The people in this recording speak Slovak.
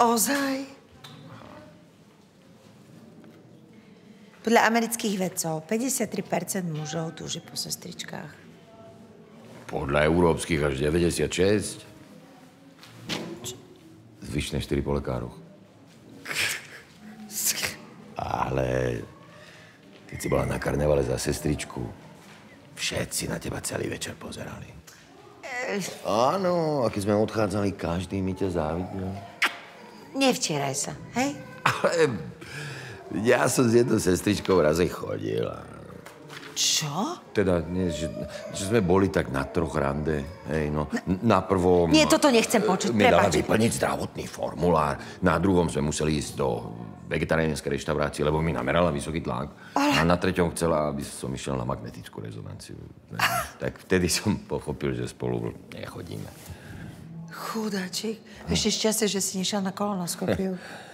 Ozaj? Podľa amerických vedcov 53% mužov túži po sestričkách. Podľa európskych až 96. Zvyšné 4 po lekároch. Ale keď si bola na karnevale za sestričku, všetci na teba celý večer pozerali. Áno, a keď sme odchádzali, každý mi ťa závidel. Nevčeraj sa, hej? Ale ja som s jednou sestričkou raz aj chodil. Čo? Teda, nie, že, že sme boli tak na troch rande, hej, no. Na prvom... Nie, toto nechcem počuť, Mi dala vyplniť zdravotný formulár. Na druhom sme museli ísť do vegetariánskej reštaurácie, lebo mi namerala vysoký tlak. A na treťom chcela, aby som išiel na magnetickú rezonanciu. Tak vtedy som pochopil, že spolu nechodíme. Chudáčik. Ešte šťastie, že si nešiel na kolonoskopiu.